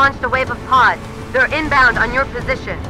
launched a wave of pods. They're inbound on your position.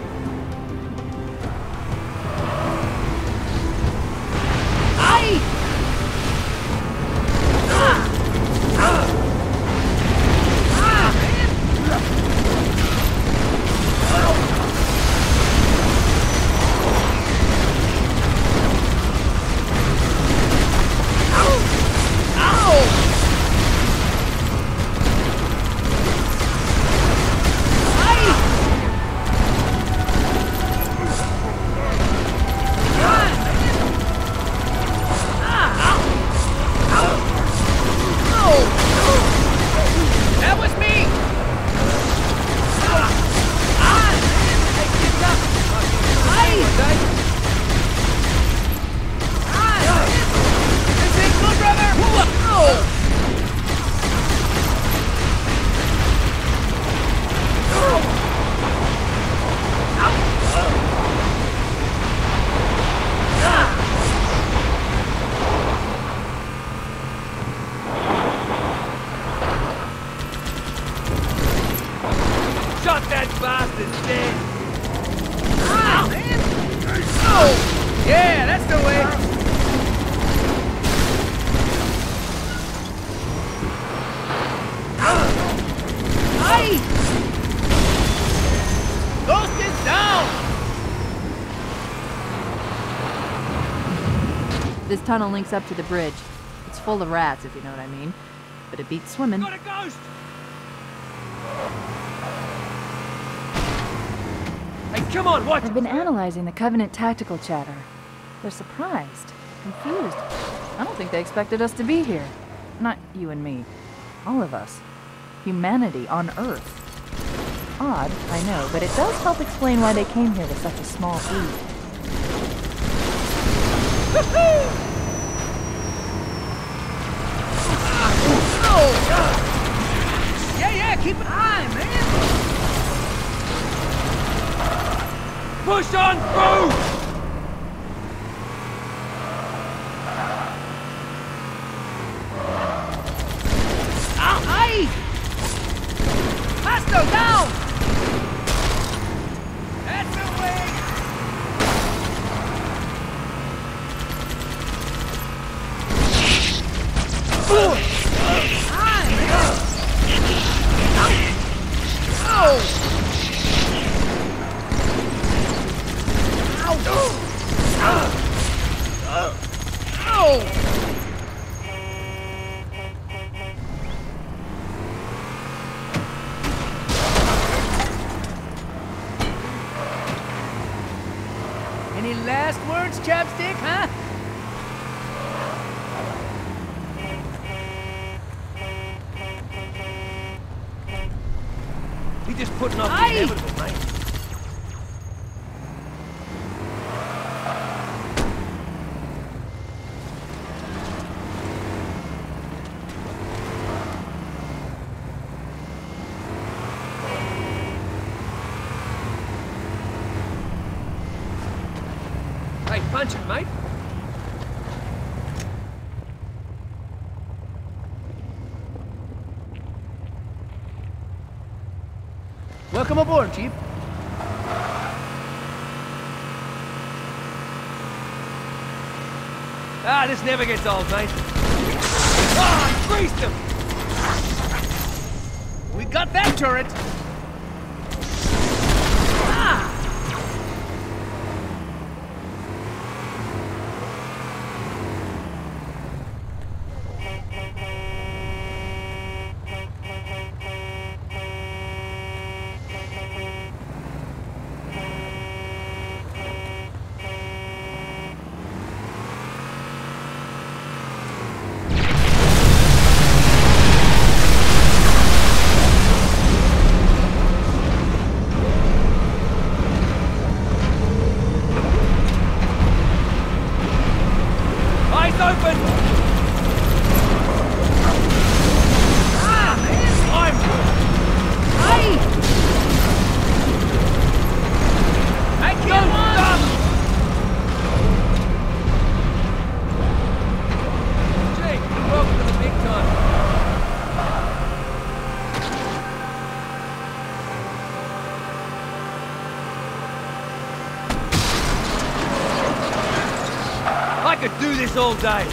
This tunnel links up to the bridge. It's full of rats, if you know what I mean. But it beats swimming. Got a ghost! Hey, come on, watch! I've been analyzing the Covenant tactical chatter. They're surprised, confused. I don't think they expected us to be here. Not you and me. All of us. Humanity on Earth. Odd, I know, but it does help explain why they came here with such a small fleet. Yeah, yeah, keep an eye, man! Push on through! Aye! Masto, down! That's the way! Any last words, chapstick, huh? He just putting off the Aye. inevitable, mate. Hey, punch it, mate. Welcome aboard, Chief. Ah, this never gets old, mate. Ah, I greased him! We got that turret. all day.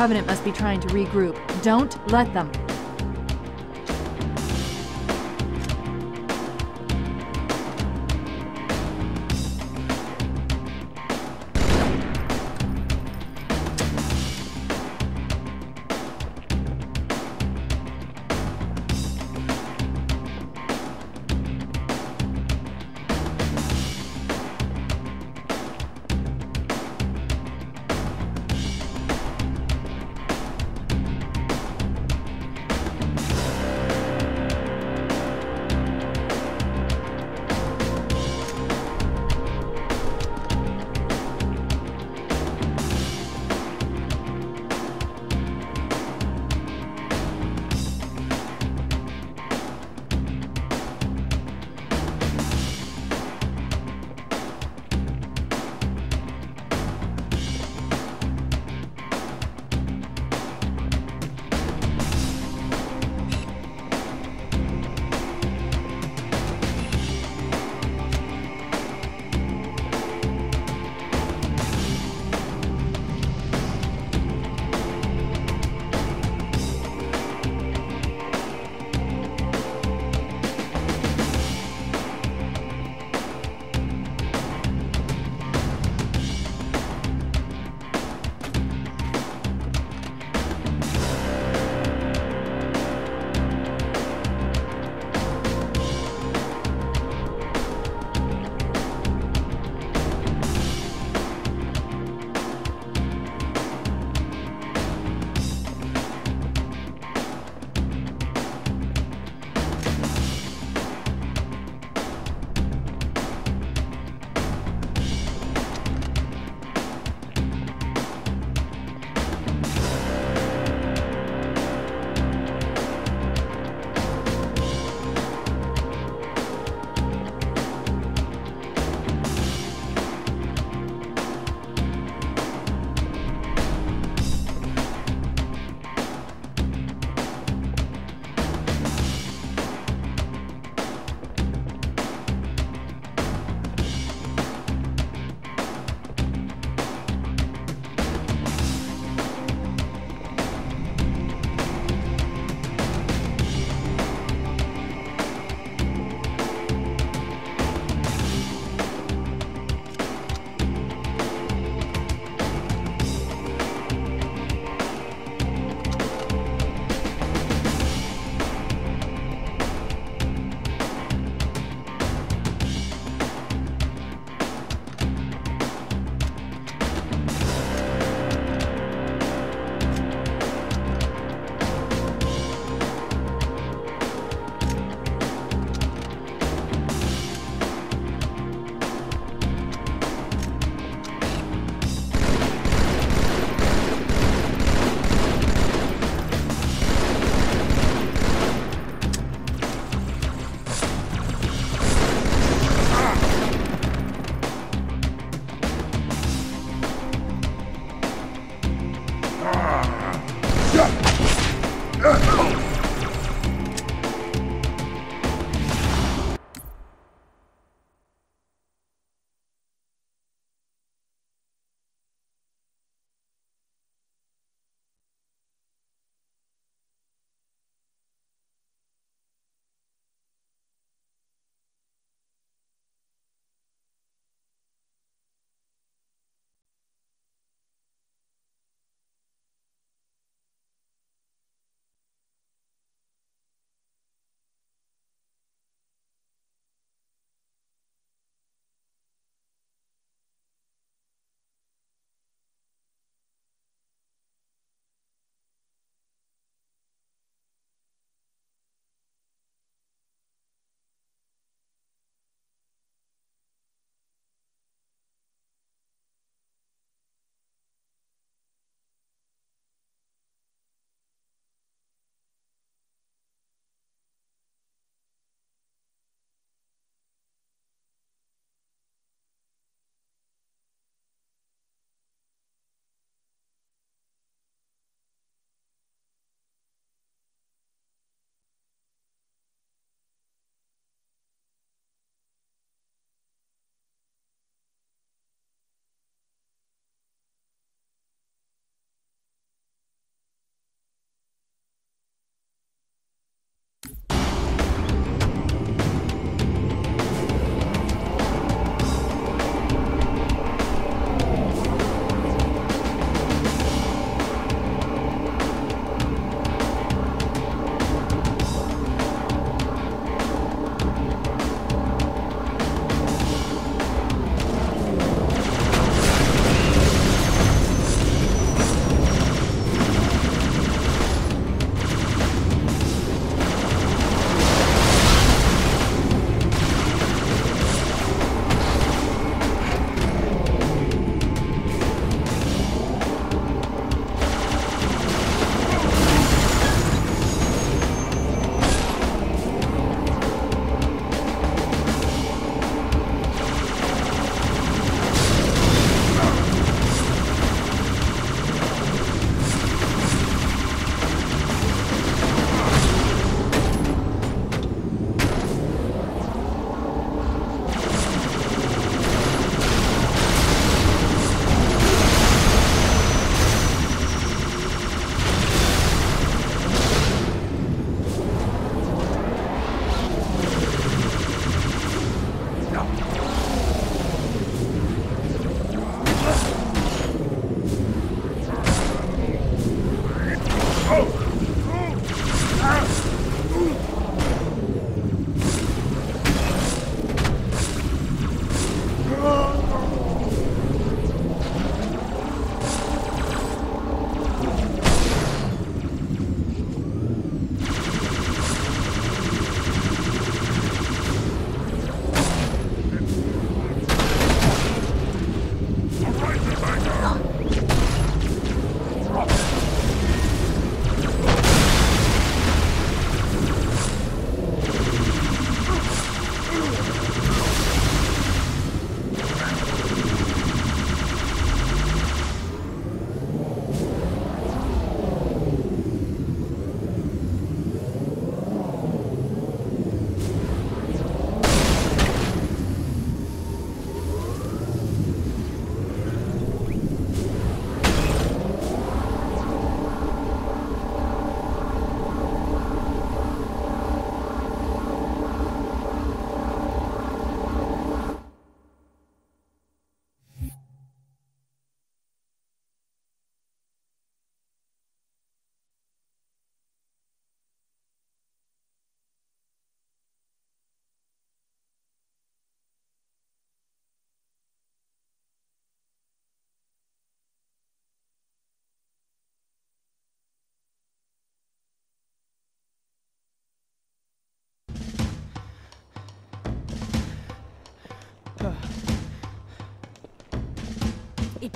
Covenant must be trying to regroup. Don't let them.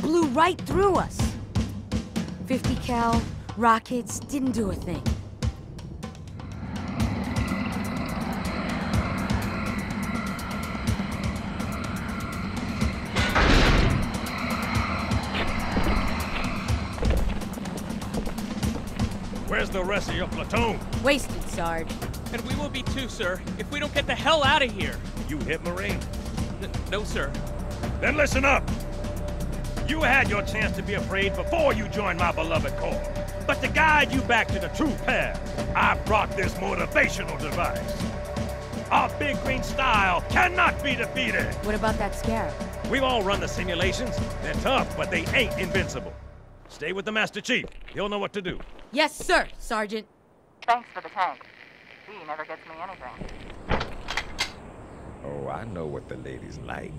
Blew right through us. 50 cal, rockets, didn't do a thing. Where's the rest of your platoon? Wasted, Sarge. And we will be too, sir, if we don't get the hell out of here. You hit Marine? N no, sir. Then listen up. You had your chance to be afraid before you joined my beloved corps. But to guide you back to the true path, I brought this motivational device. Our big green style cannot be defeated. What about that scarab? We've all run the simulations. They're tough, but they ain't invincible. Stay with the Master Chief. He'll know what to do. Yes, sir, Sergeant. Thanks for the tank. He never gets me anything. Oh, I know what the ladies like.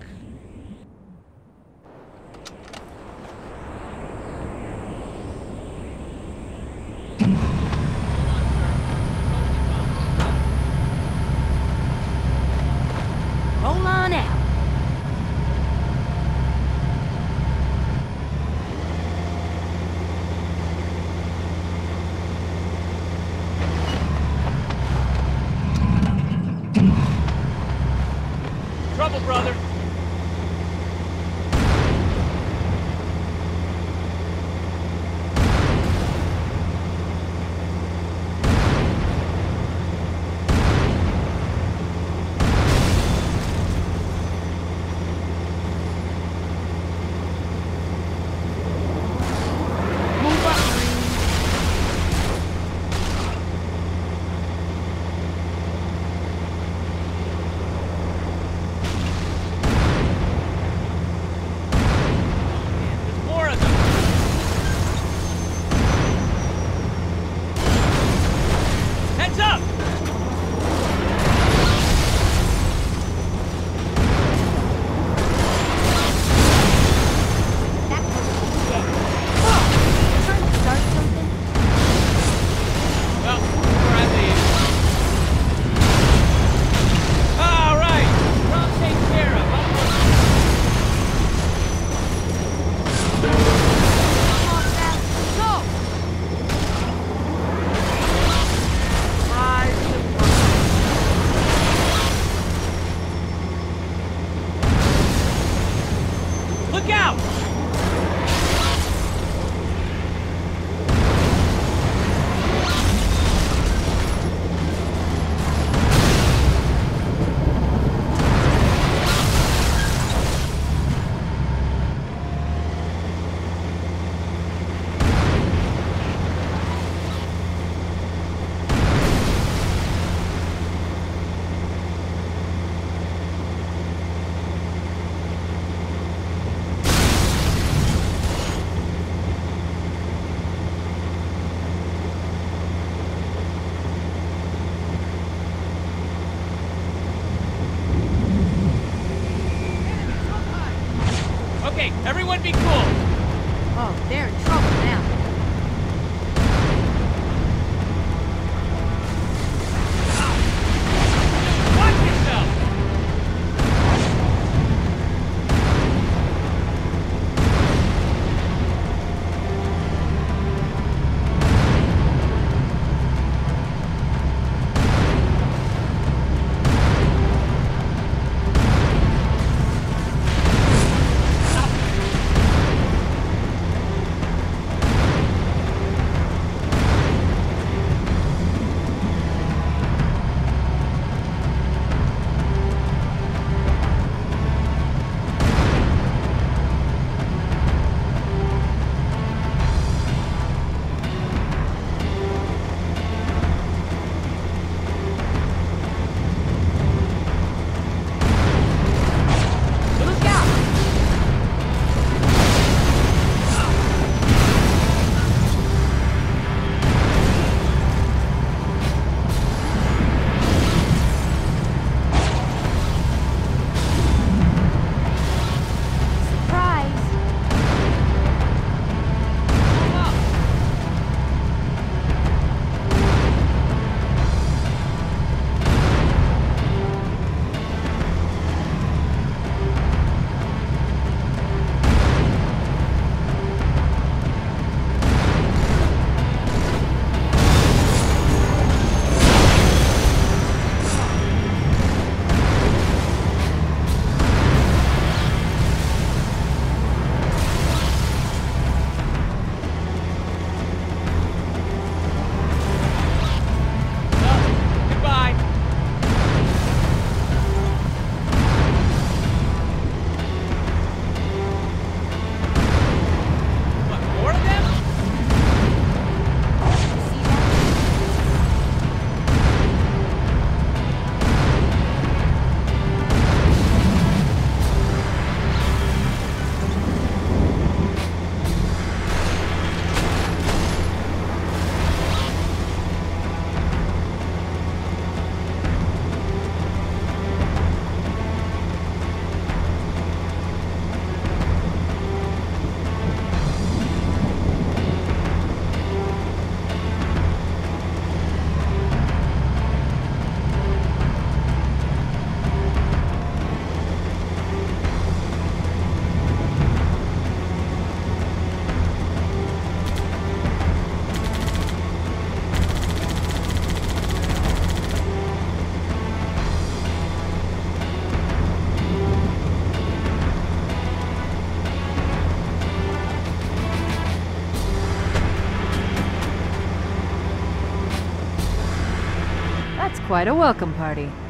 quite a welcome party.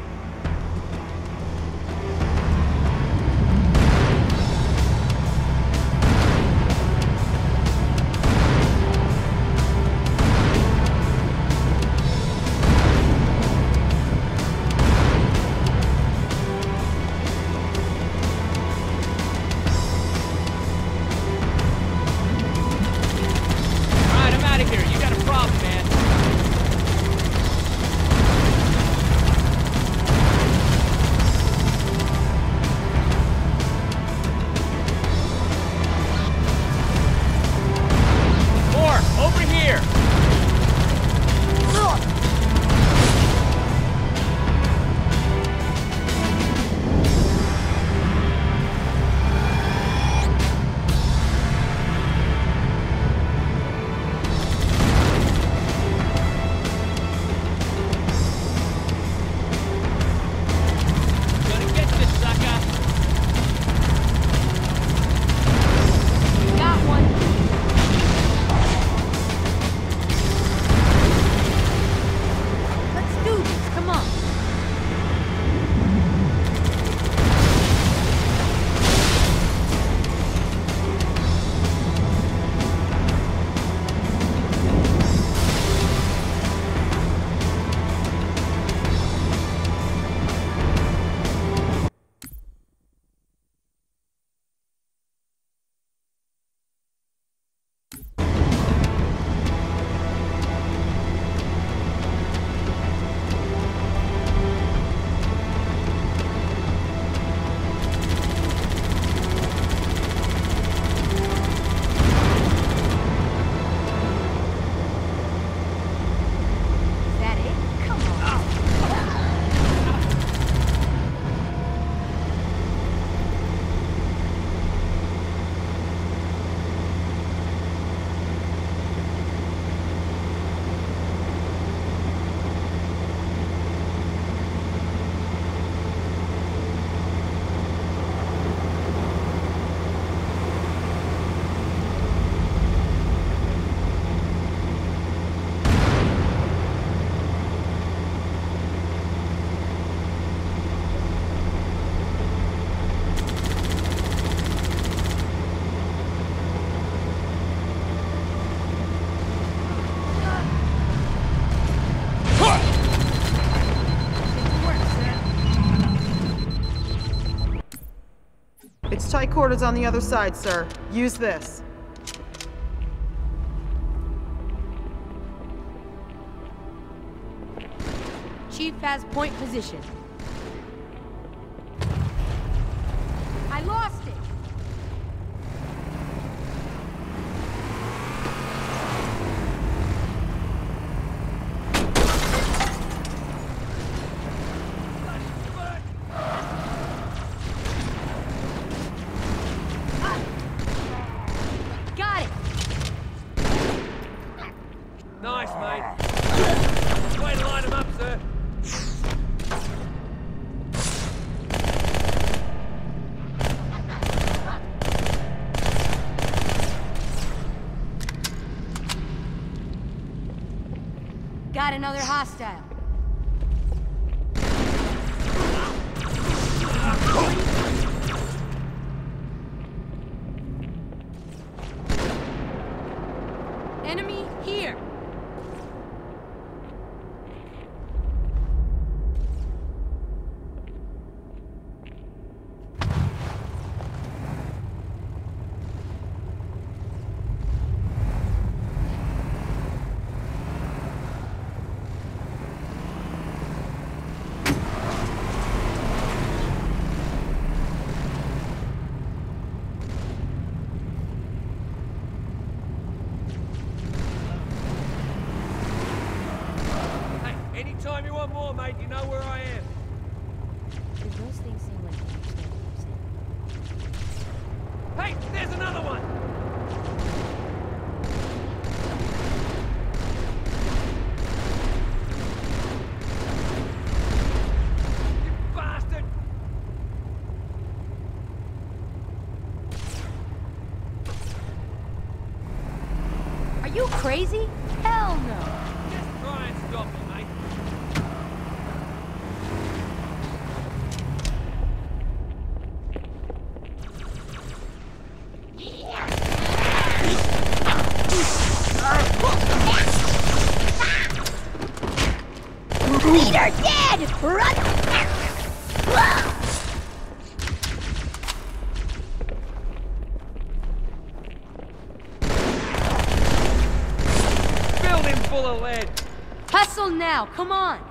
Friendly quarters on the other side, sir. Use this. Chief has point position. Now, come on!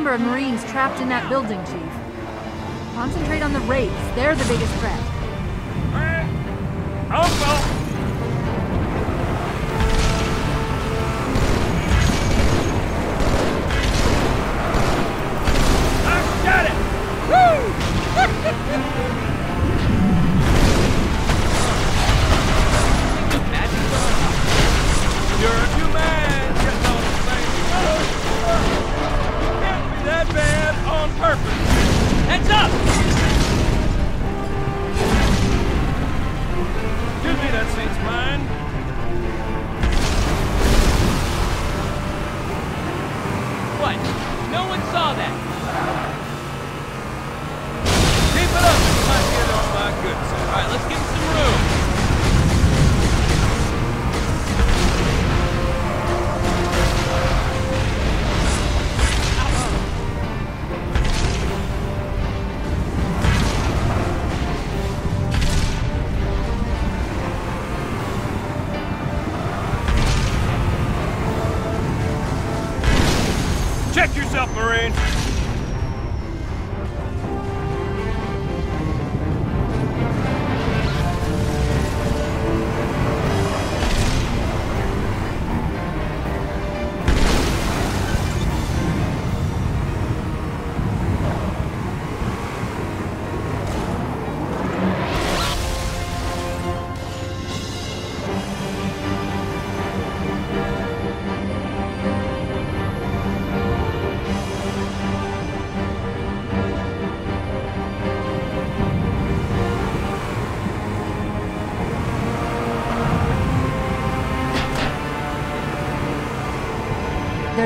Number of Marines trapped in that building, Chief. Concentrate on the Wraiths. They're the biggest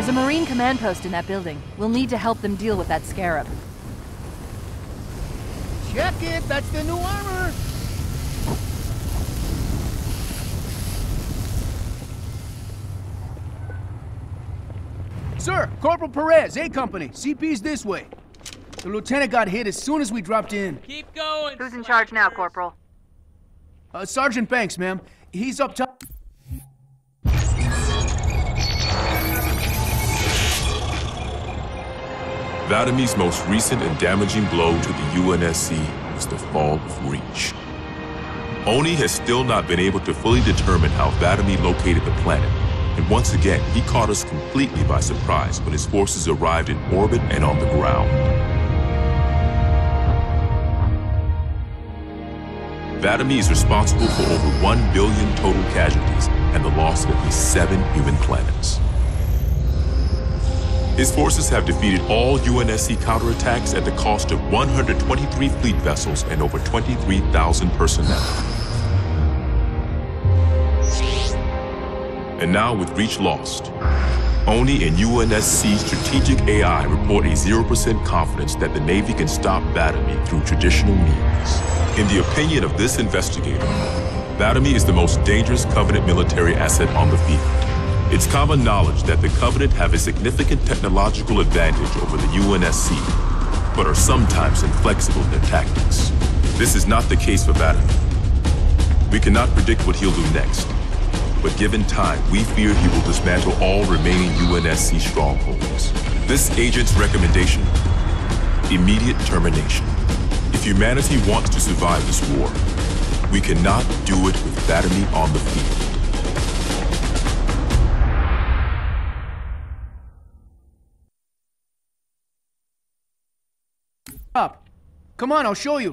There's a Marine command post in that building. We'll need to help them deal with that scarab. Check it, that's the new armor. Sir, Corporal Perez, A Company. CP's this way. The lieutenant got hit as soon as we dropped in. Keep going. Who's in charge now, Corporal? Uh, Sergeant Banks, ma'am. He's up top. Vadamee's most recent and damaging blow to the UNSC was the fall of Reach. ONI has still not been able to fully determine how Vadamee located the planet, and once again, he caught us completely by surprise when his forces arrived in orbit and on the ground. Vadamee is responsible for over 1 billion total casualties and the loss of at least seven human planets. His forces have defeated all UNSC counterattacks at the cost of 123 fleet vessels and over 23,000 personnel. And now with Reach lost, ONI and UNSC strategic AI report a 0% confidence that the Navy can stop Vadamee through traditional means. In the opinion of this investigator, Vadamee is the most dangerous Covenant military asset on the field. It's common knowledge that the Covenant have a significant technological advantage over the UNSC, but are sometimes inflexible in their tactics. This is not the case for Vadamee. We cannot predict what he'll do next, but given time, we fear he will dismantle all remaining UNSC strongholds. This agent's recommendation? Immediate termination. If humanity wants to survive this war, We cannot do it with Vadamee on the field. Up. Come on, I'll show you.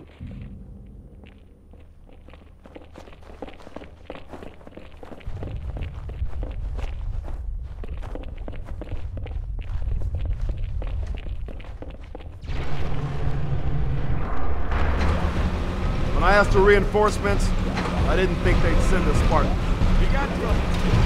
When I asked for reinforcements, I didn't think they'd send a Spartan.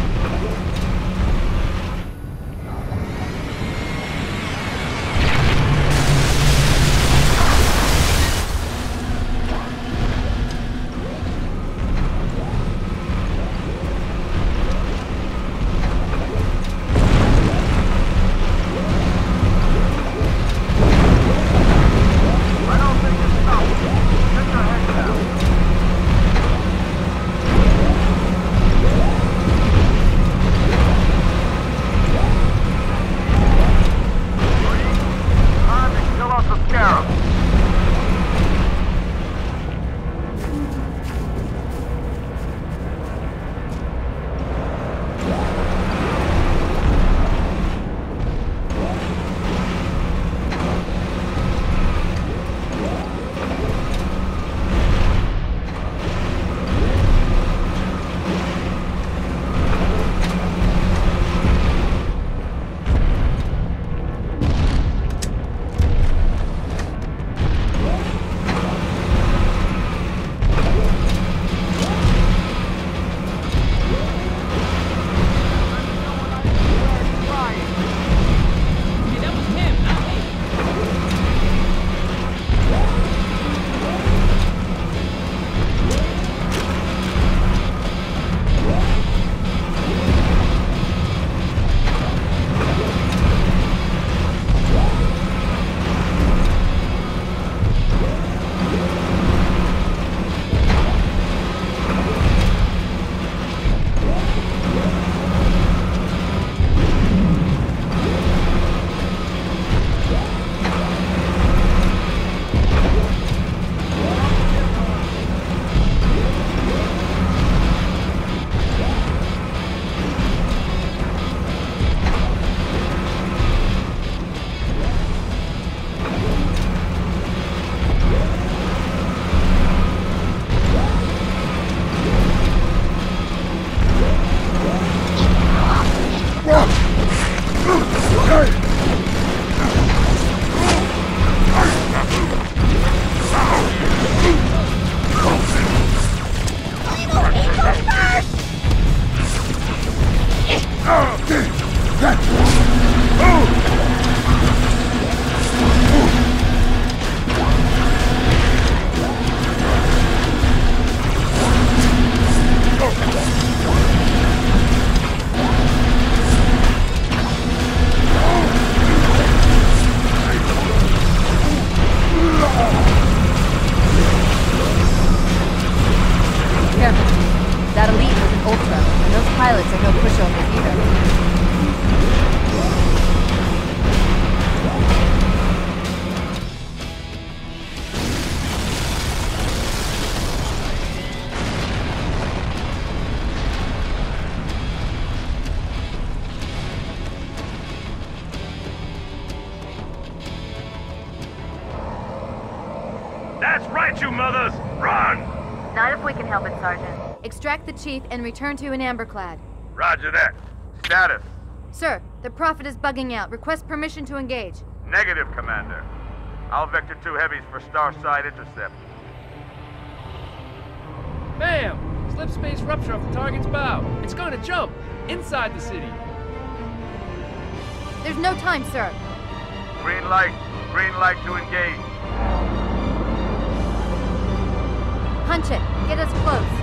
That's right, you mothers! Run! Not if we can help it, Sergeant. Extract the chief and return to In Amber Clad. Roger that. Status. Sir, the Prophet is bugging out. Request permission to engage. Negative, Commander. I'll vector two heavies for Starside intercept. Bam! Slip space rupture off the target's bow. It's going to jump inside the city. There's no time, sir. Green light. Green light to engage. Punch it. Get us close.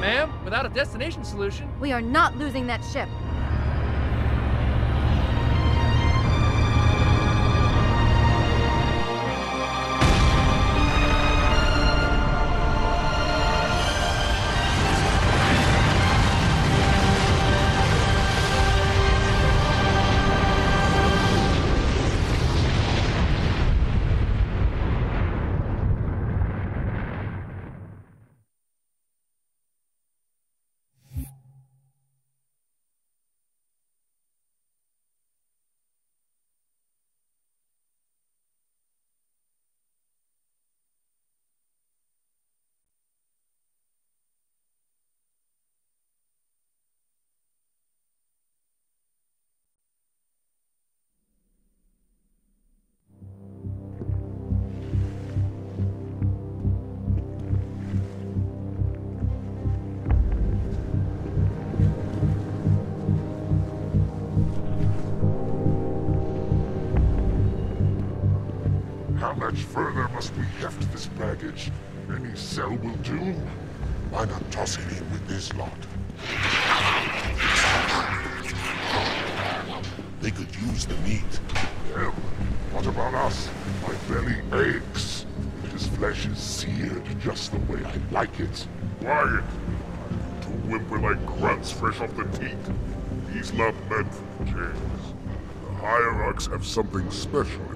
Ma'am, without a destination solution, We are not losing that ship. Much further must we heft this baggage? Any cell will do? Why not toss it in with this lot? They could use the meat. Hell, what about us? My belly aches. His flesh is seared just the way I like it. Quiet! Two whimper like grunts fresh off the teeth. He's not meant for James. The Hierarchs have something special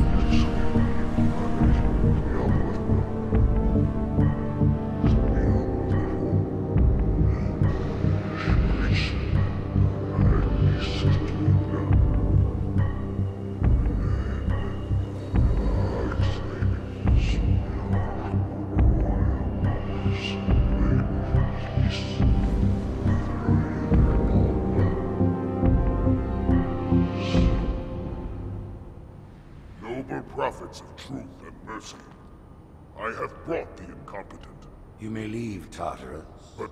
I have brought the incompetent. You may leave, Tartarus. But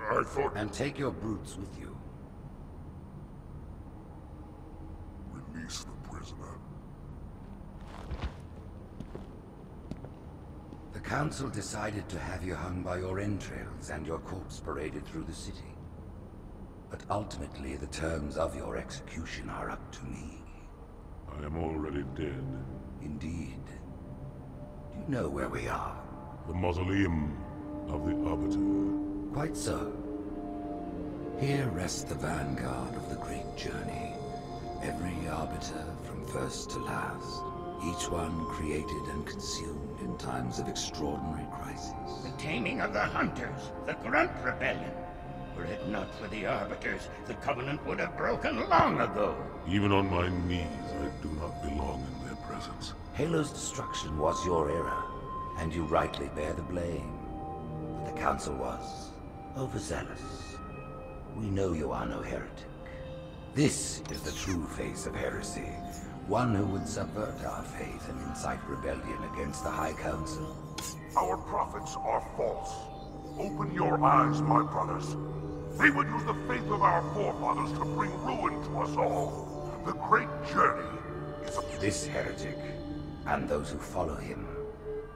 I thought... And take your brutes with you. Release the prisoner. The Council decided to have you hung by your entrails and your corpse paraded through the city. But ultimately, the terms of your execution are up to me. I am already dead. Indeed. Do you know where we are? The mausoleum of the Arbiter. Quite so. Here rests the vanguard of the great journey. Every Arbiter from first to last. Each one created and consumed in times of extraordinary crisis. The taming of the Hunters, the Grunt Rebellion. Were it not for the Arbiters, the Covenant would have broken long ago. Even on my knees, I do not belong in their presence. Halo's destruction was your error, and you rightly bear the blame. But the Council was overzealous. We know you are no heretic. This is the true face of heresy. One who would subvert our faith and incite rebellion against the High Council. Our prophets are false. Open your eyes, my brothers. They would use the faith of our forefathers to bring ruin to us all. The great journey is a... This heretic, and those who follow him,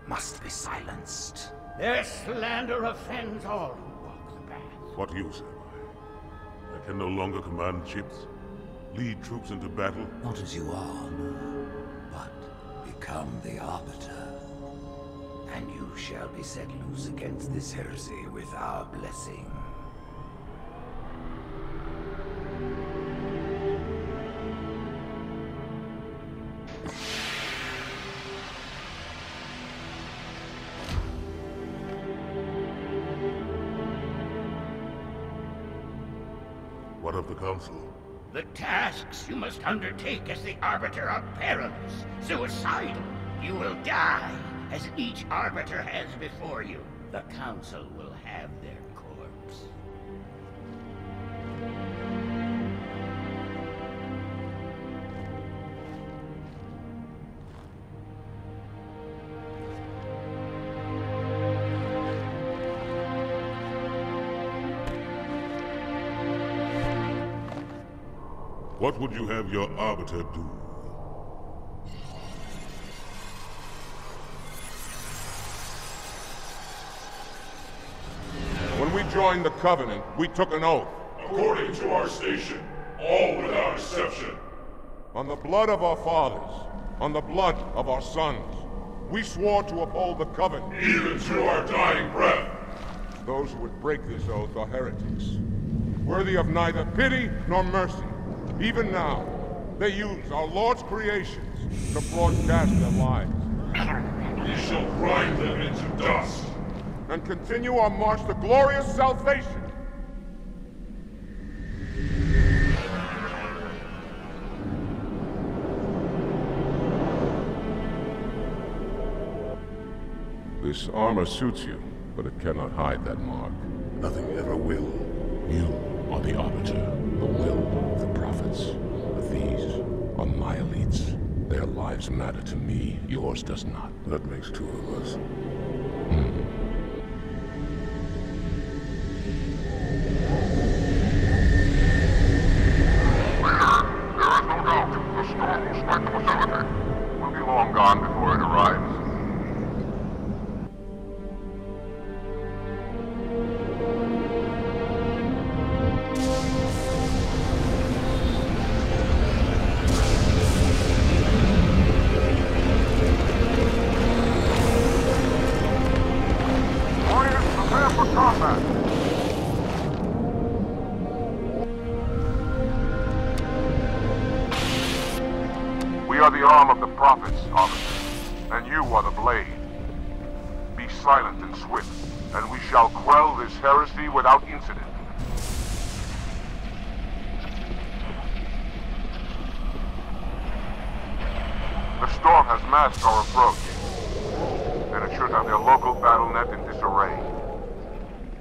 must be silenced. Their slander offends all who walk the path. What use am I? I can no longer command ships, lead troops into battle. Not as you are, no, but become the Arbiter. And you shall be set loose against this heresy with our blessing. Council? The tasks you must undertake as the Arbiter are perilous, suicidal. You will die, as each Arbiter has before you. The Council will have their would you have your Arbiter do? When we joined the Covenant, we took an oath. According to our station, all without exception. On the blood of our fathers, on the blood of our sons, we swore to uphold the Covenant. Even to our dying breath. Those who would break this oath are heretics, worthy of neither pity nor mercy. Even now, they use our Lord's creations to broadcast their lies. We shall grind them into dust. And continue our march to glorious salvation. This armor suits you, but it cannot hide that mark. Nothing ever will. You are the Arbiter, the will the But these are my elites. Their lives matter to me, yours does not. That makes two of us. There and you are the blade. Be silent and swift, and we shall quell this heresy without incident. The storm has masked our approach, and it should have their local battle net in disarray.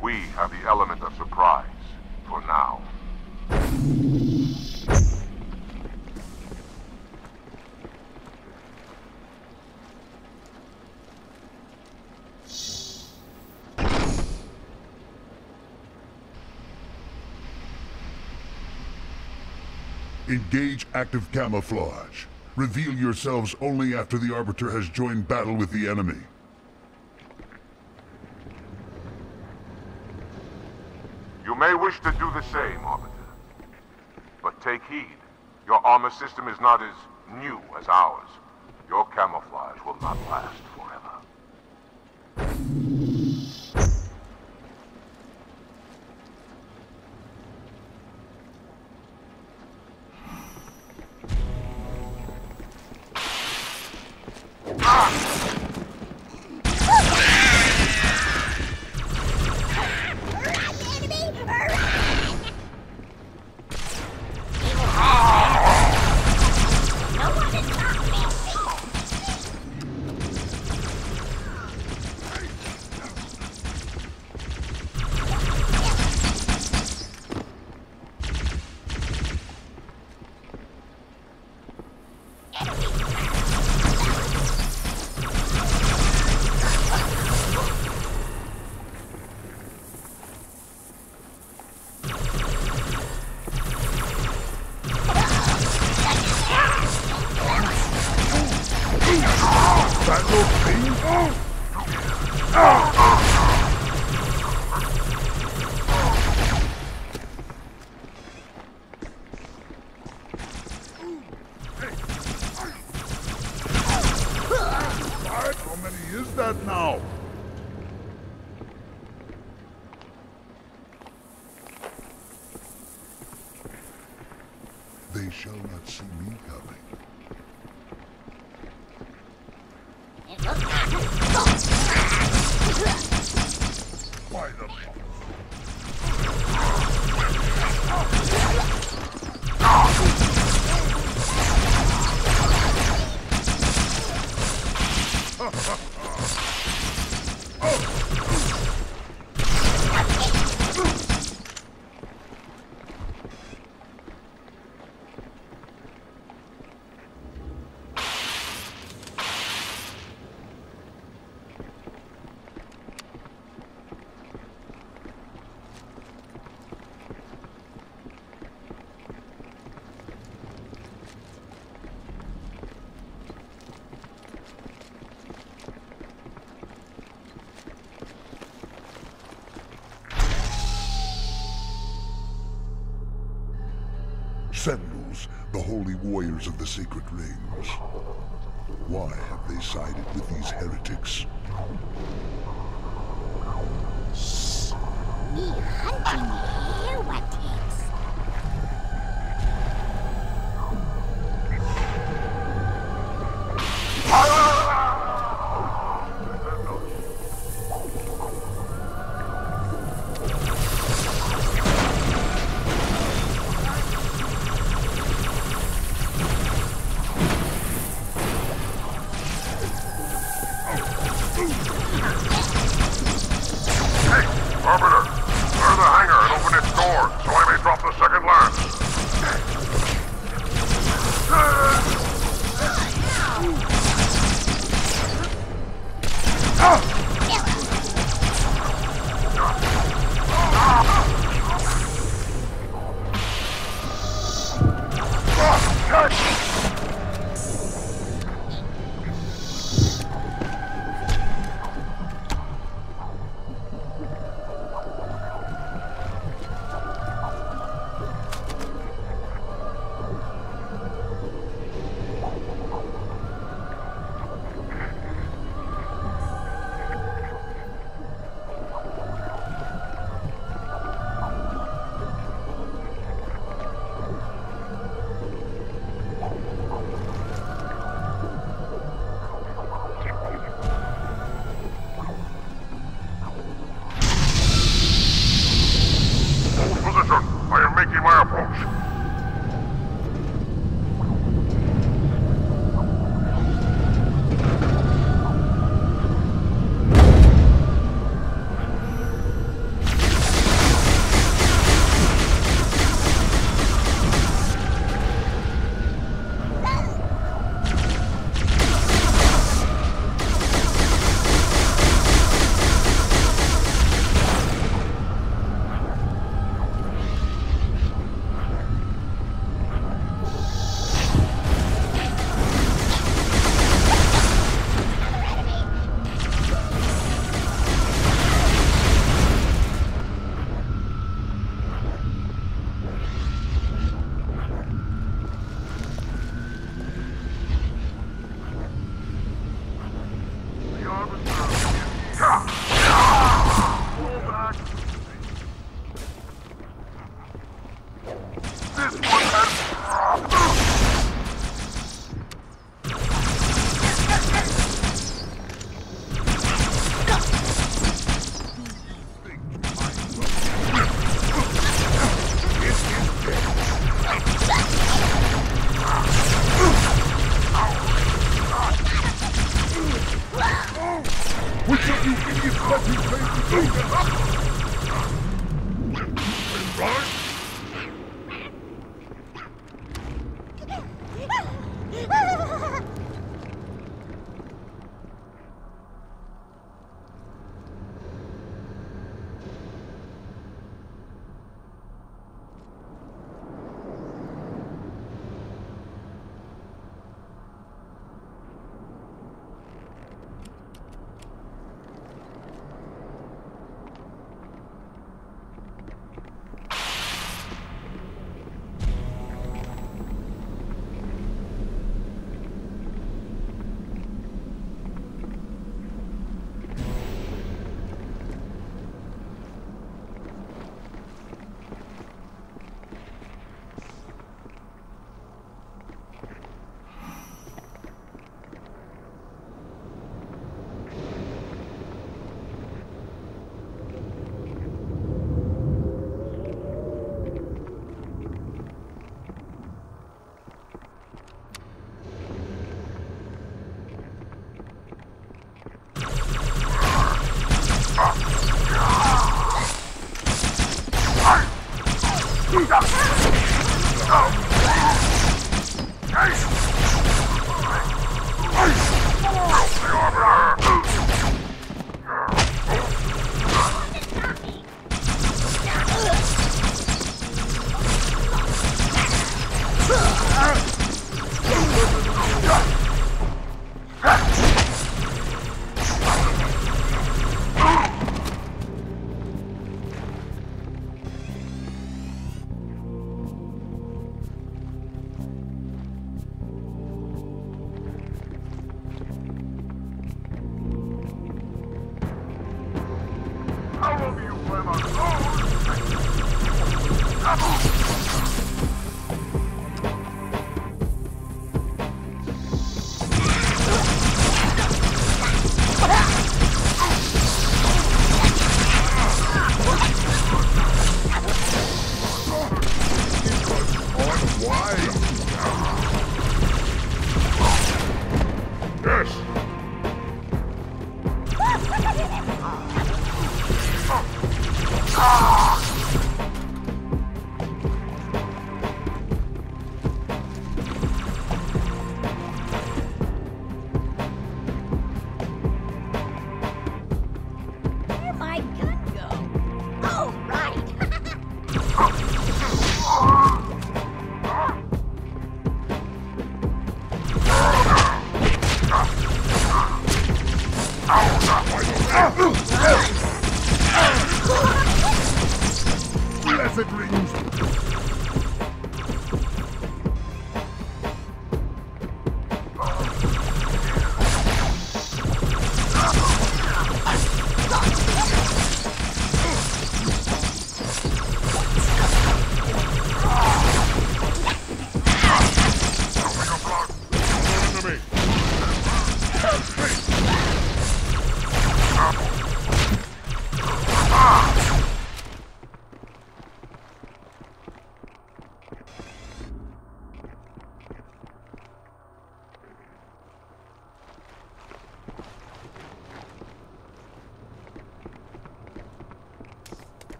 We have the element of surprise, for now. Engage active camouflage. Reveal yourselves only after the Arbiter has joined battle with the enemy. You may wish to do the same, Arbiter. But take heed. Your armor system is not as new as ours. Your camouflage will not last forever. The holy warriors of the sacred rings. Why have they sided with these heretics?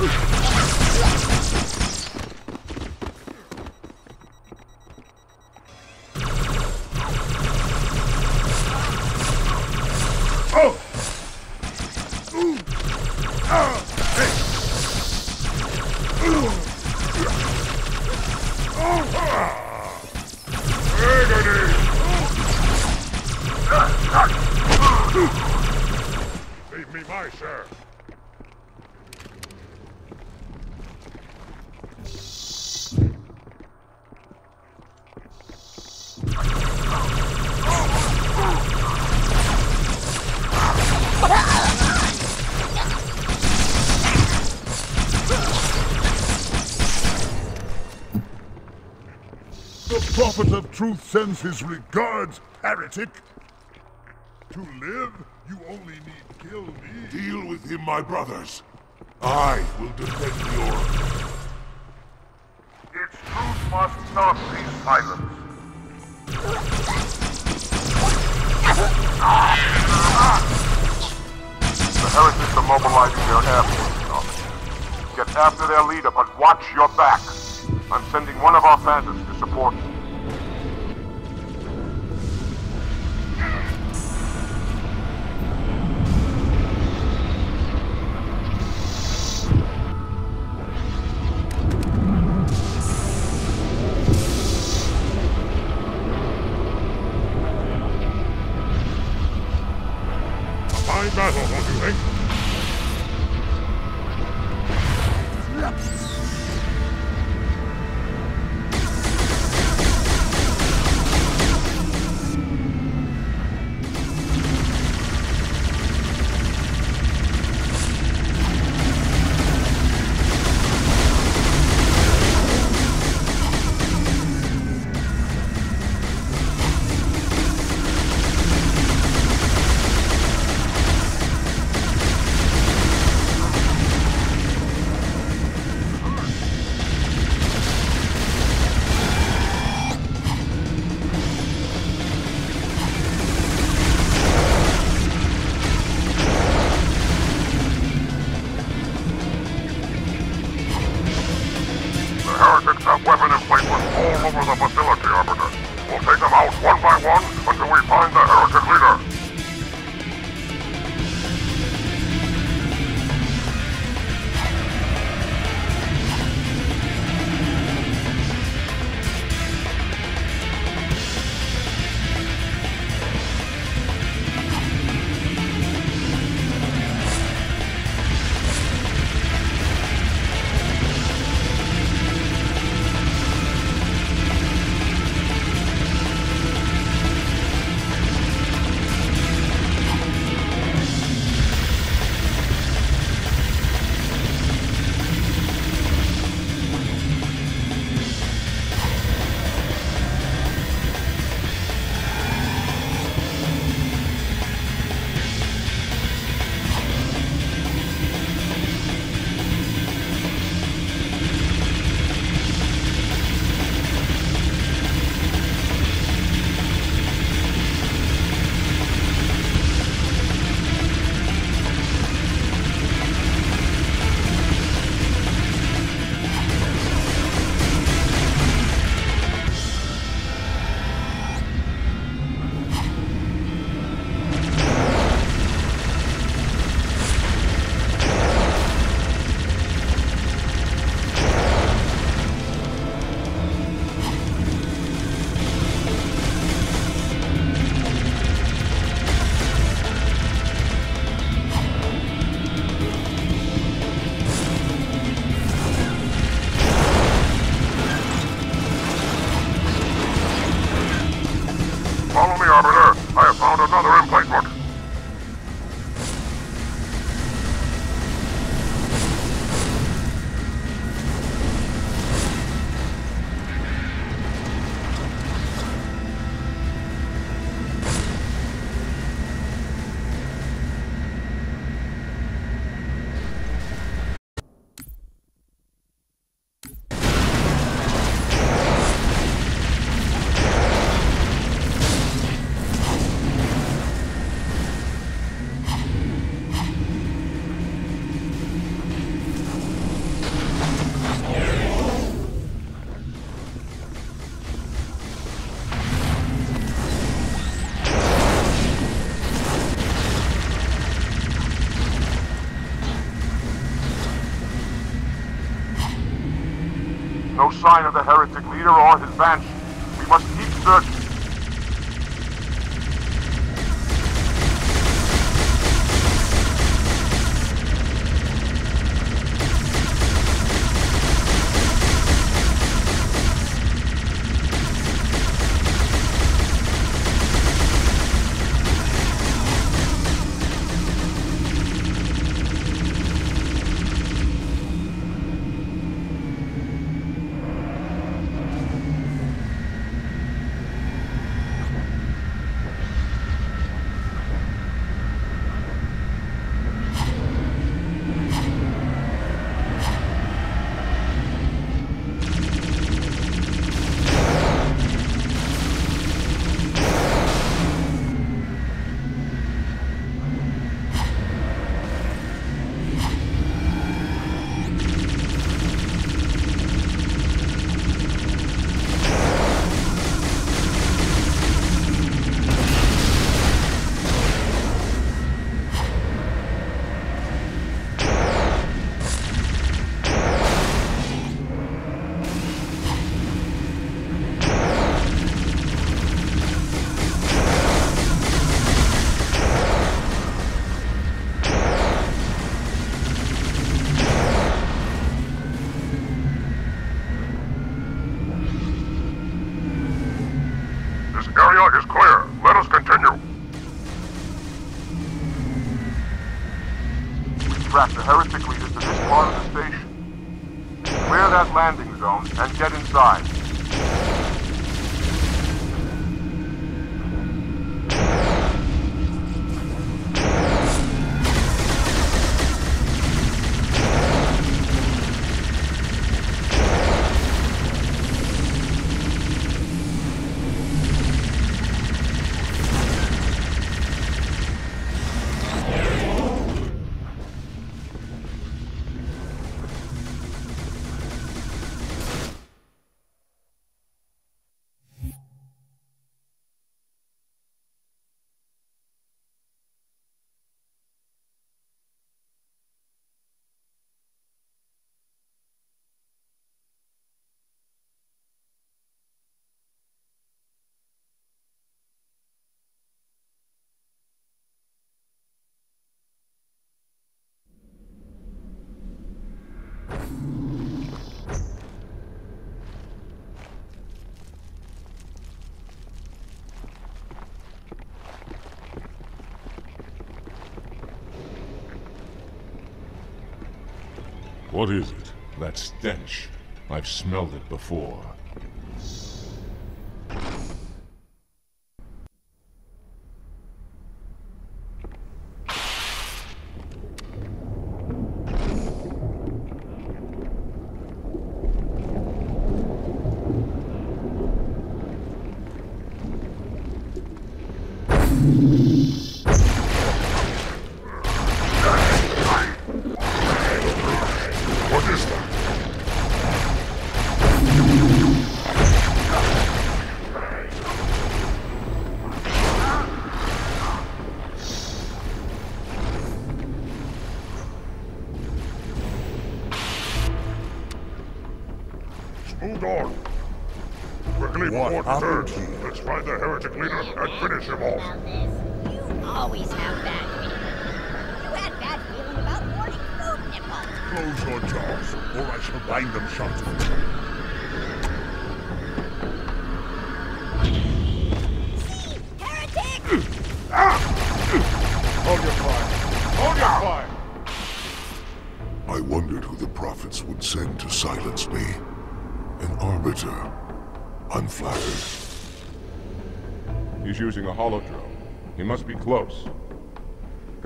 Amateurs. Truth sends his regards, heretic. To live, you only need kill me. Deal with him, my brothers. I will defend the Oracle. Its truth must not be silenced. The heretics are mobilizing their air forces. Get after their leader, but watch your back. I'm sending one of our phantoms to support you. Sign of the heretic leader or his banshee. What is it? That stench. I've smelled it before.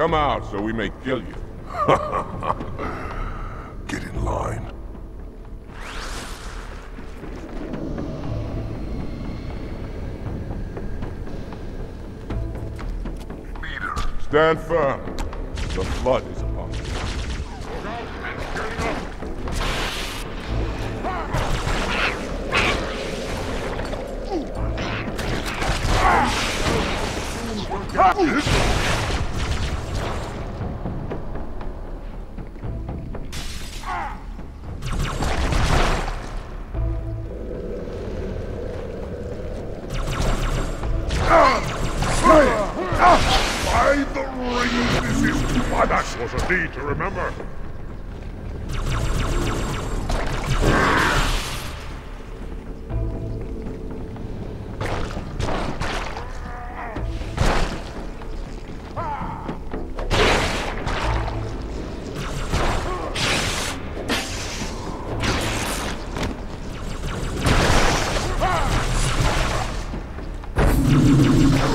Come out, so we may kill you. Get in line. Leader. Stand firm. The flood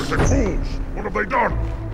The fools! What have they done?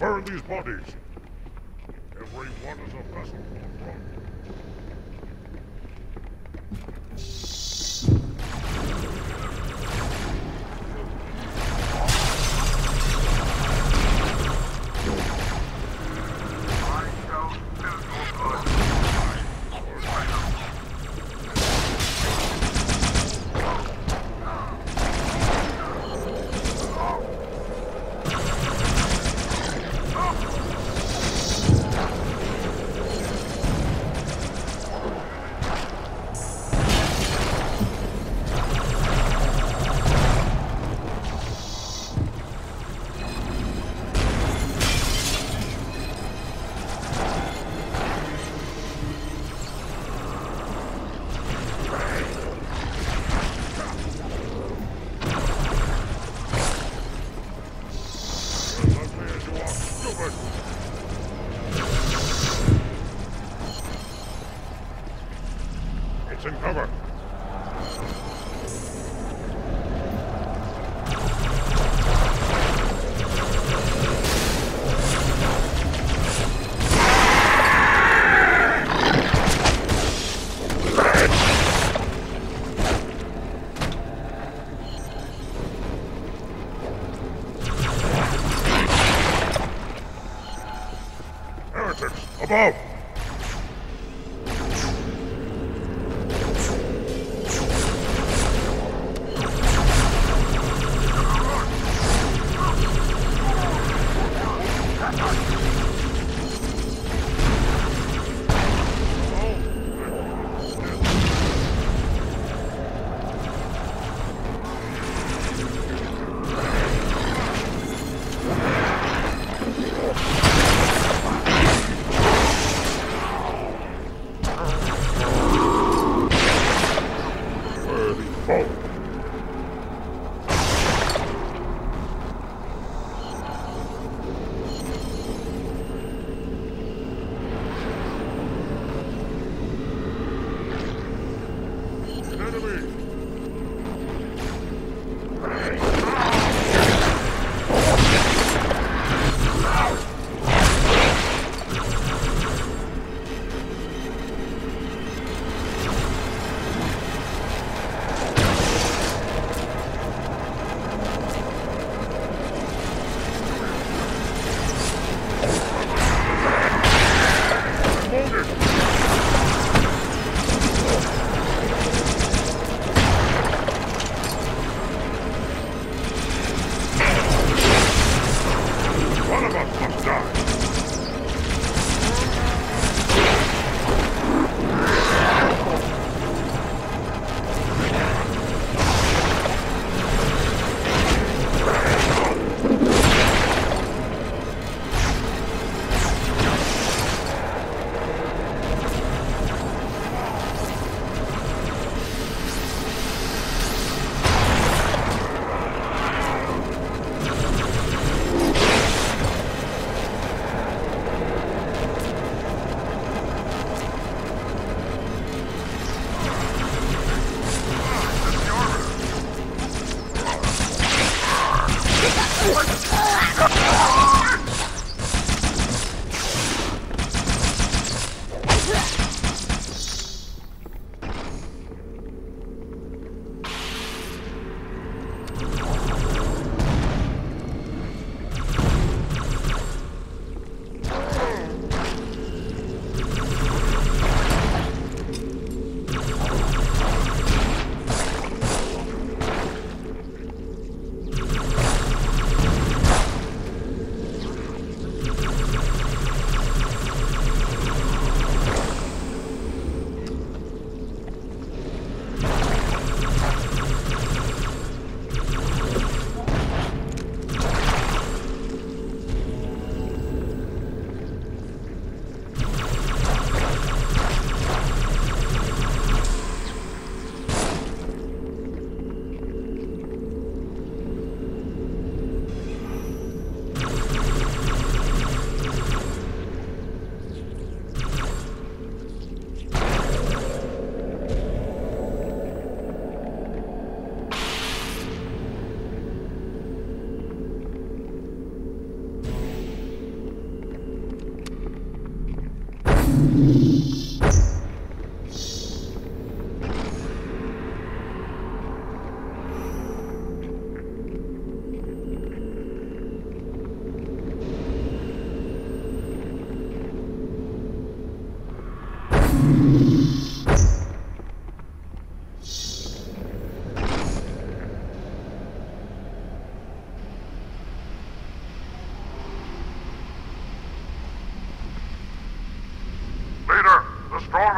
Burn these bodies.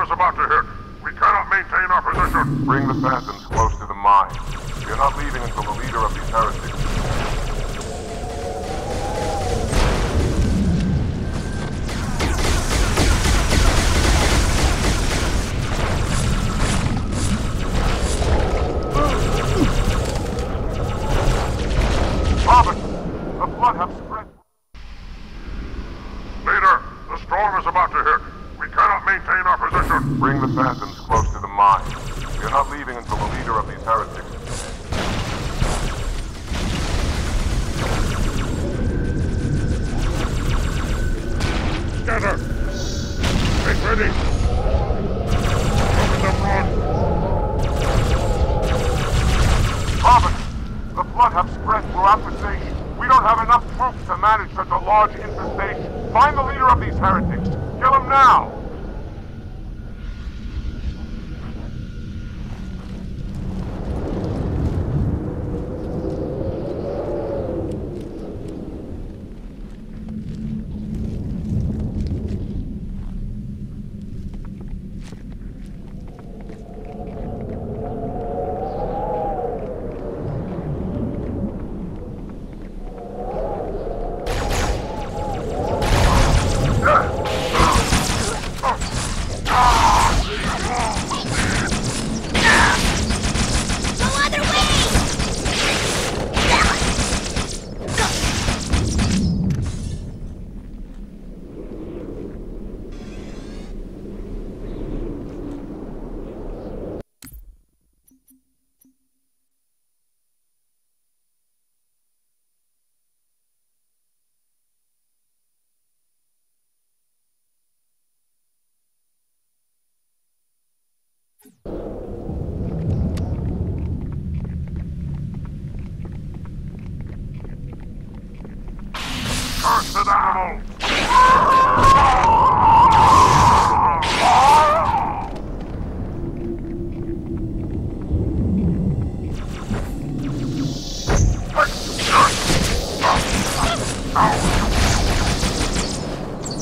is about to hit. We cannot maintain our position. Bring the phantoms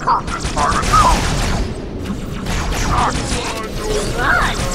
purpose, Barnacle! Good!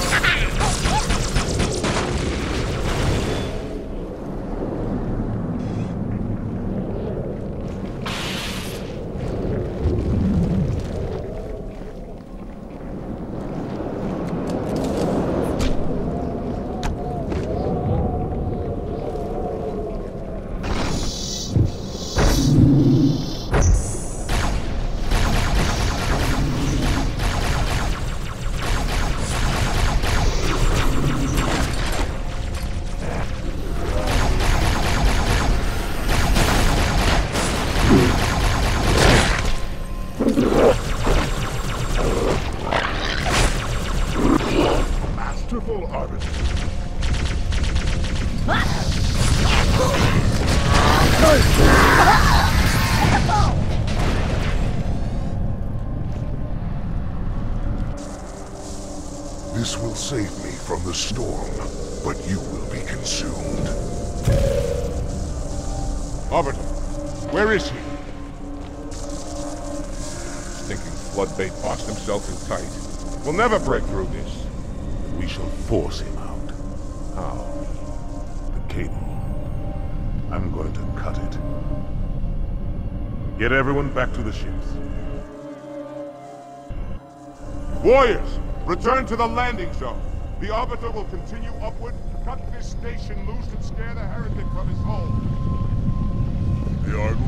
Get everyone back to the ships. Warriors, return to the landing zone. The Arbiter will continue upward, cut this station loose, and scare the heretic from his home. The Arbiter?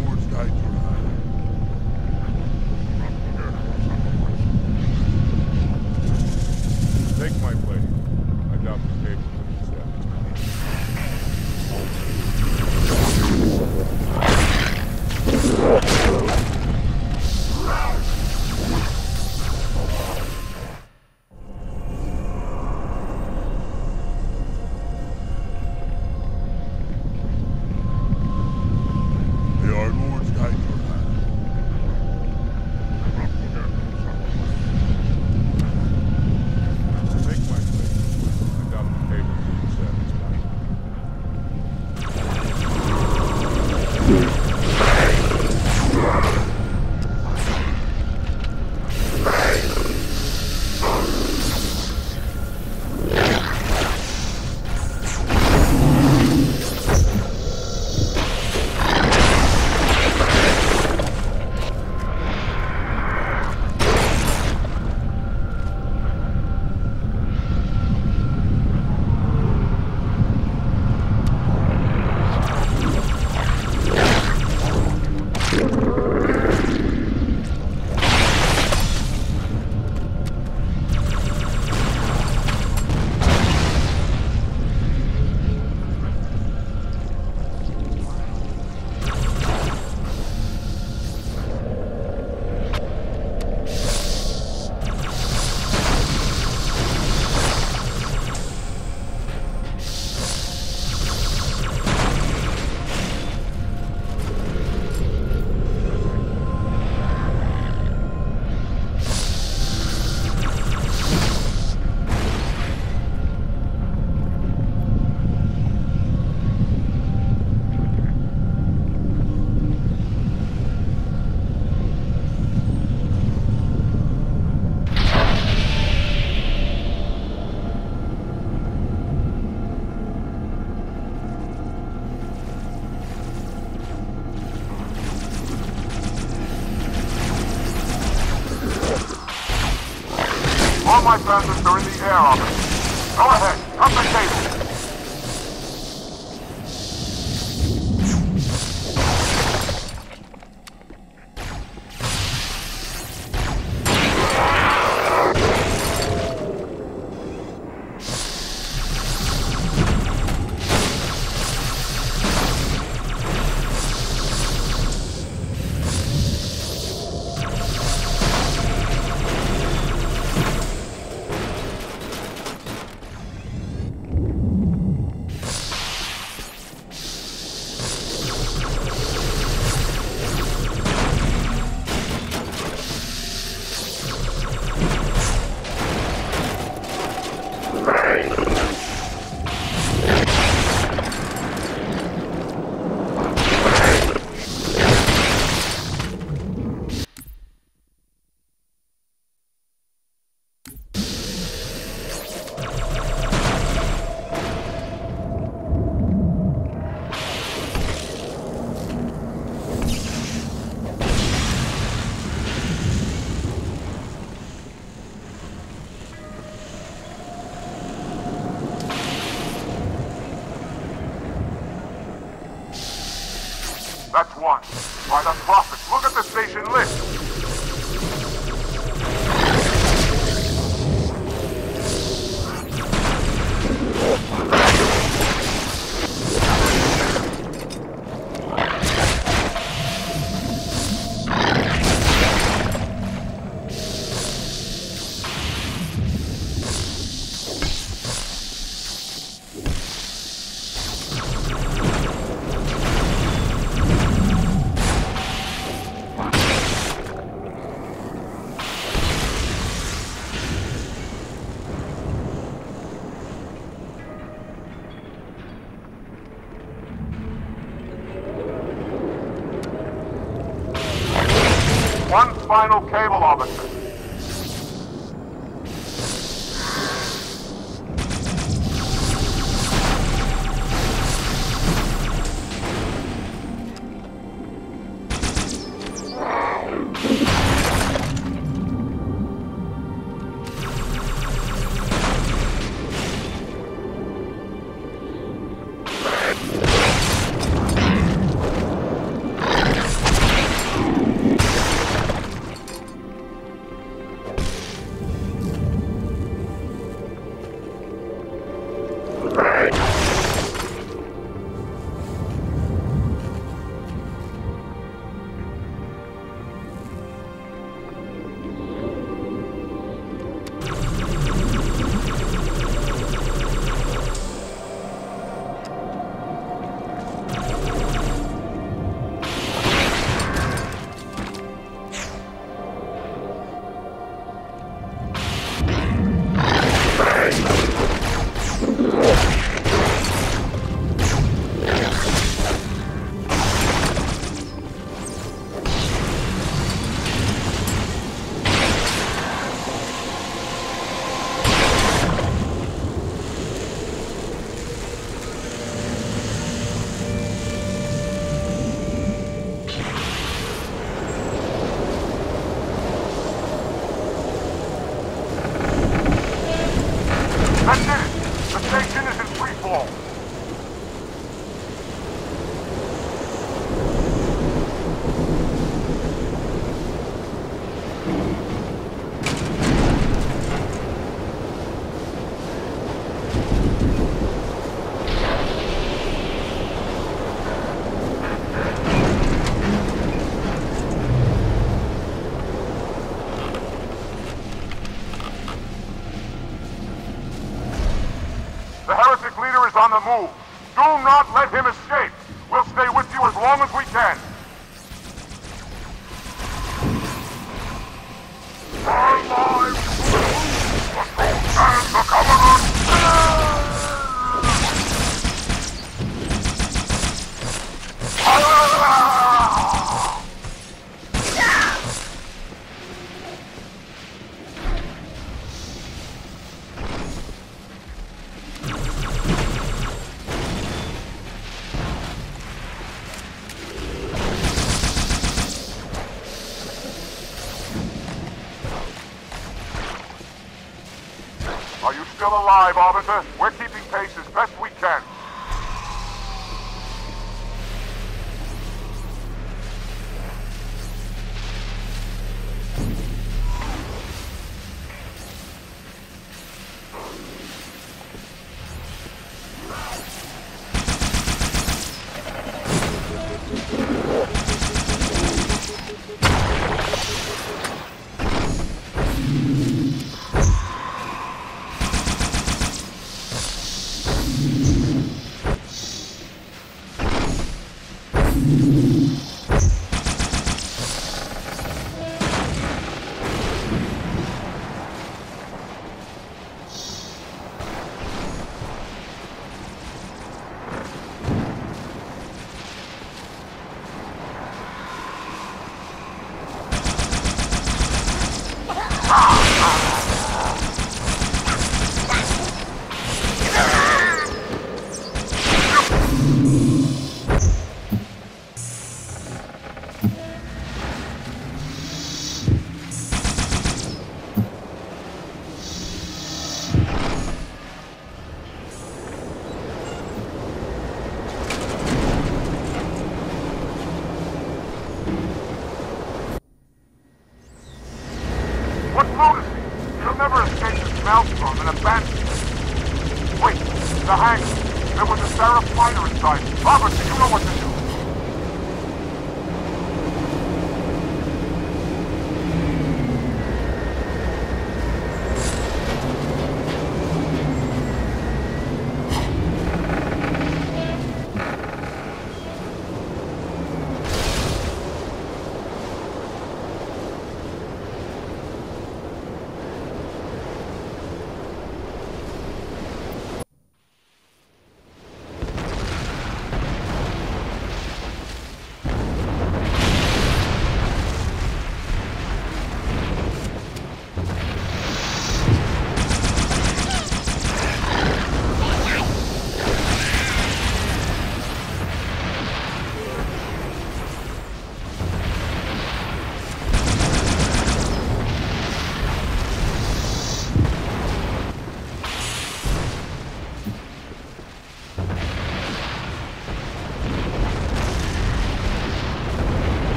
On the move.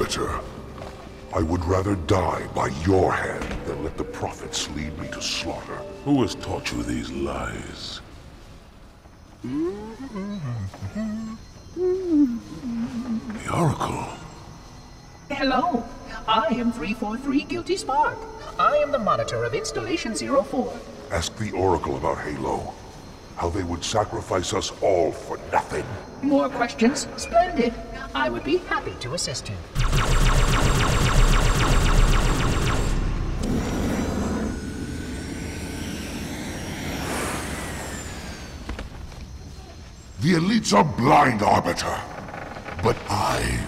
Arbiter, I would rather die by your hand than let the prophets lead me to slaughter. Who has taught you these lies? The Oracle. Hello, I am 343 Guilty Spark. I am the monitor of Installation 04. Ask the Oracle about Halo. How they would sacrifice us all for nothing. More questions? Splendid. I would be happy to assist you. The elites are blind, Arbiter. But I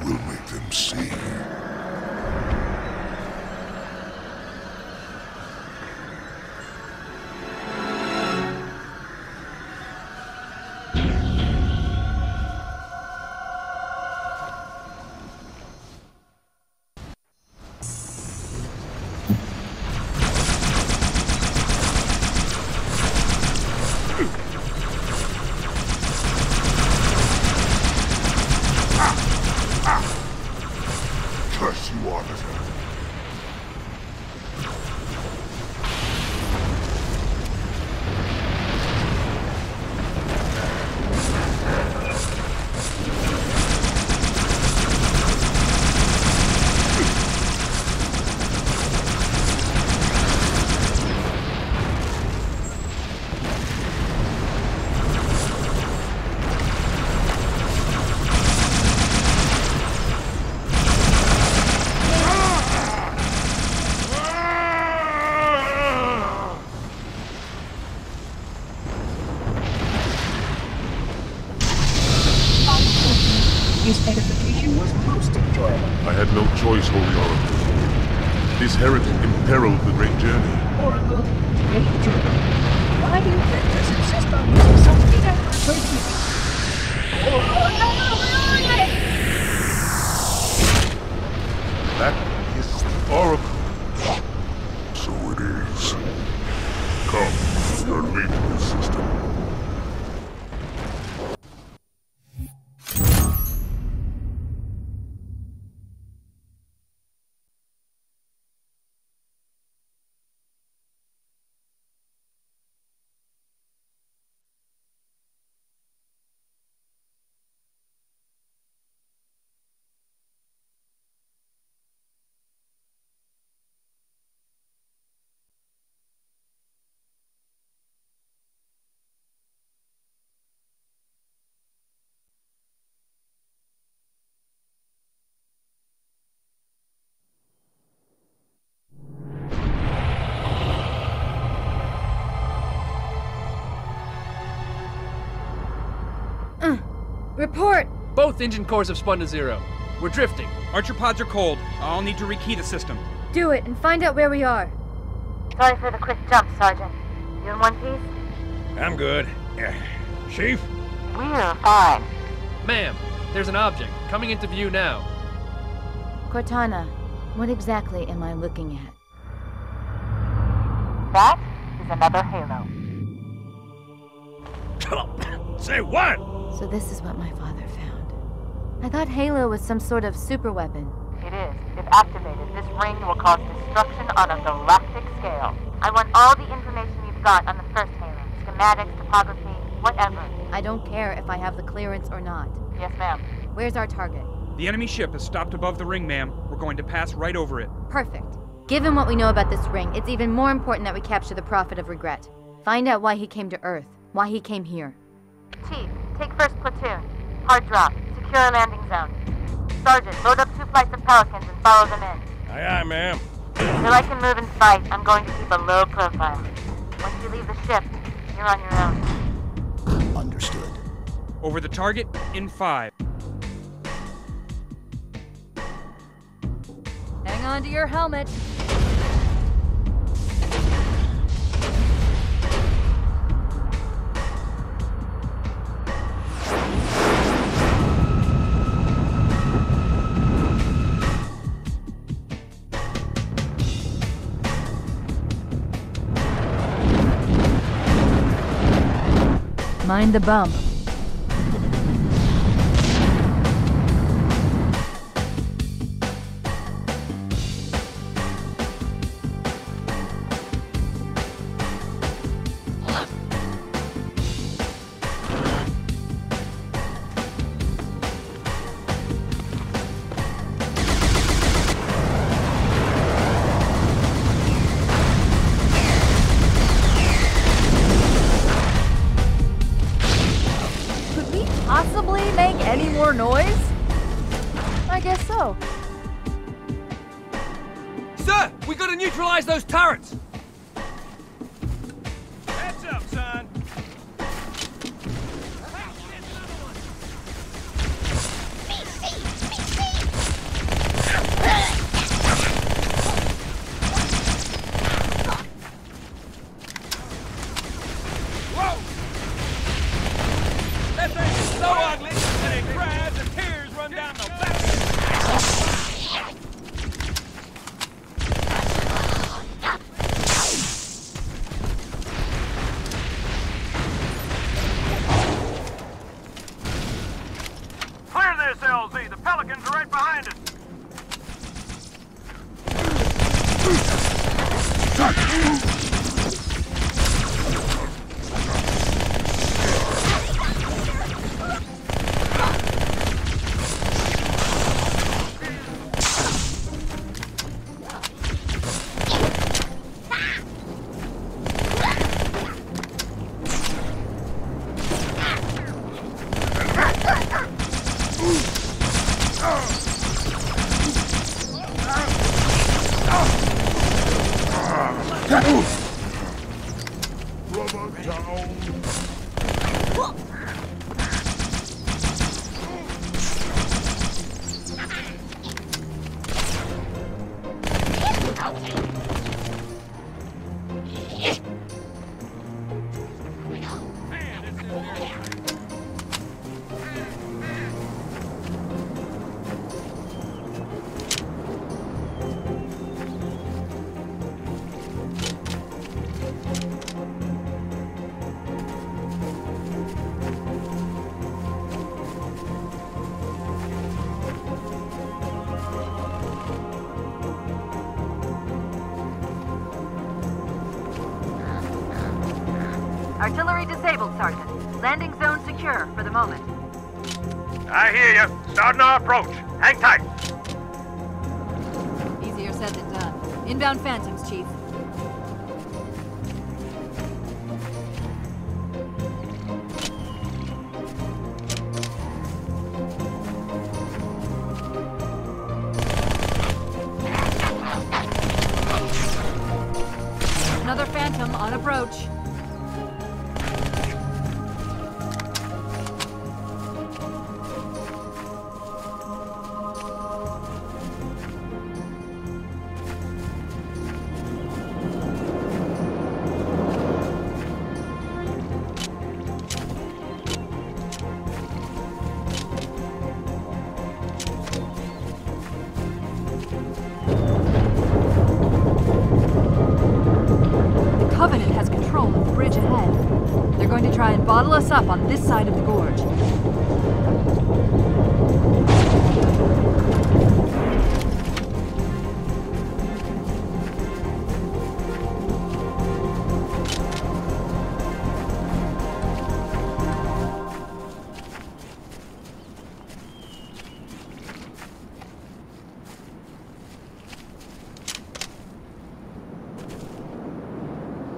will make them see. Report! Both engine cores have spun to zero. We're drifting. Archer pods are cold. I'll need to rekey the system. Do it and find out where we are. Sorry for the quick jump, Sergeant. You in one piece? I'm good. Yeah. Chief? We're fine. Ma'am, there's an object coming into view now. Cortana, what exactly am I looking at? That is another Halo. Say what? So this is what my father found. I thought Halo was some sort of super weapon. It is. If activated, this ring will cause destruction on a galactic scale. I want all the information you've got on the first Halo. Schematics, topography, whatever. I don't care if I have the clearance or not. Yes, ma'am. Where's our target? The enemy ship is stopped above the ring, ma'am. We're going to pass right over it. Perfect. Given what we know about this ring, it's even more important that we capture the Prophet of Regret. Find out why he came to Earth, why he came here. Chief, take first platoon. Hard drop. Secure a landing zone. Sergeant, load up two flights of Pelicans and follow them in. Aye, aye, ma'am. Till I can move and fight, I'm going to keep a low profile. Once you leave the ship, you're on your own. Understood. Over the target in five. Hang on to your helmet. Mind the bump. I hear you. Starting our approach. Hang tight. Easier said than done. Inbound Phantoms, Chief. This side of the gorge.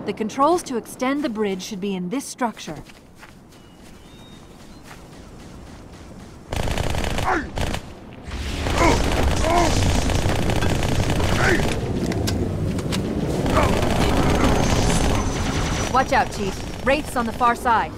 The controls to extend the bridge should be in this structure. Watch out, Chief. Wraiths on the far side.